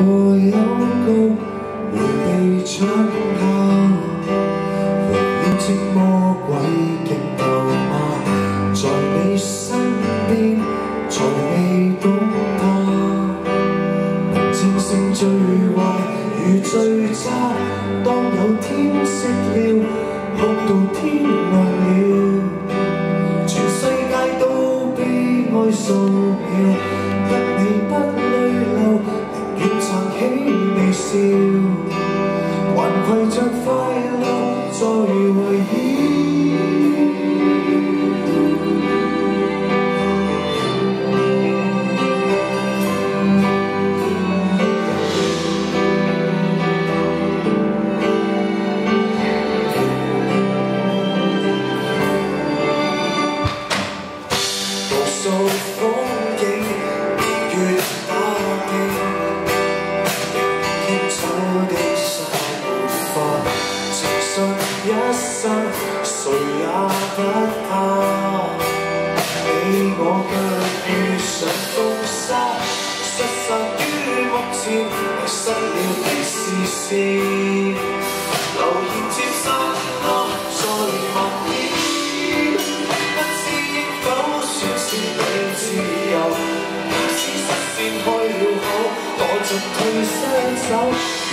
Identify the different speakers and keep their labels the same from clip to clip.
Speaker 1: 过幽谷，回避窗下，若要寂寞鬼劲斗吗？在你身边，从未懂他，能战胜最坏与最差。当有天色了，哭到天亮了，全世界都悲哀数秒，微笑，还携着快乐再围绕。无数风 一生，誰也不怕。你我卻遇上風沙，失散於目前，迷失了其視線。留言接散落在默念，不知應否算是你自由。假使實踐開了口，我盡退些走。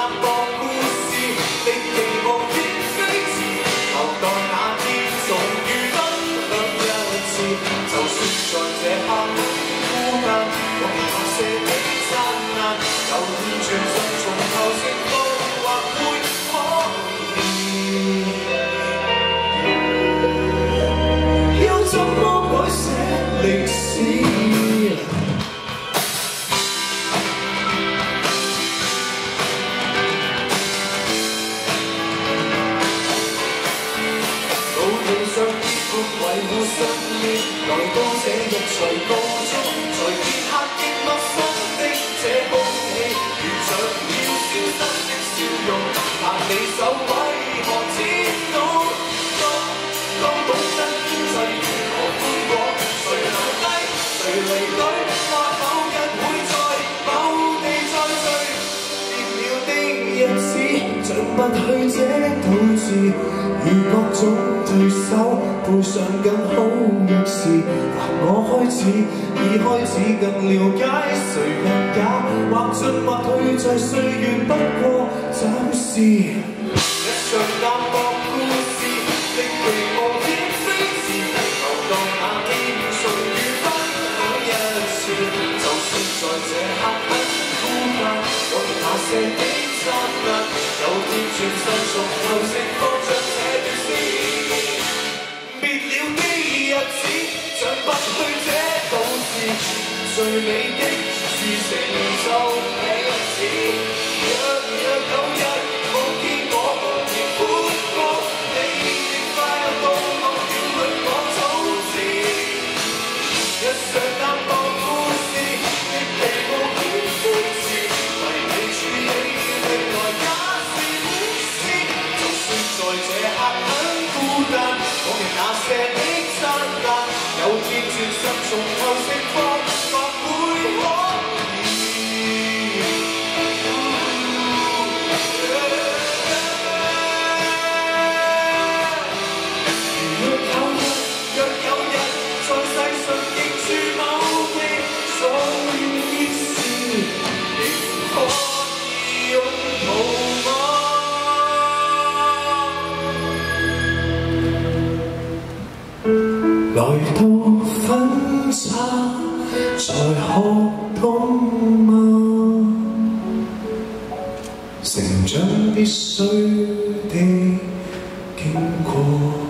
Speaker 1: amor. 護信念，來到這日才告終，在片刻極陌生的這空氣，如像要消失的笑容，但你手為何只懂當當懂得牽制如何寬廣？誰留低？誰離隊？或某日會在某地再聚？別了的日子，像不去這導致，如各種對手背上更好若是，但我开始已开始更了解谁人也或进或退，在岁月不過暫時。日常淡薄故事，的期望亦非遲，留待那天重遇分享一次。就算在这刻很孤单，我亦那些的燦爛，有天转身從頭最美的是成就這日学分差才学懂吗成长必须地经过。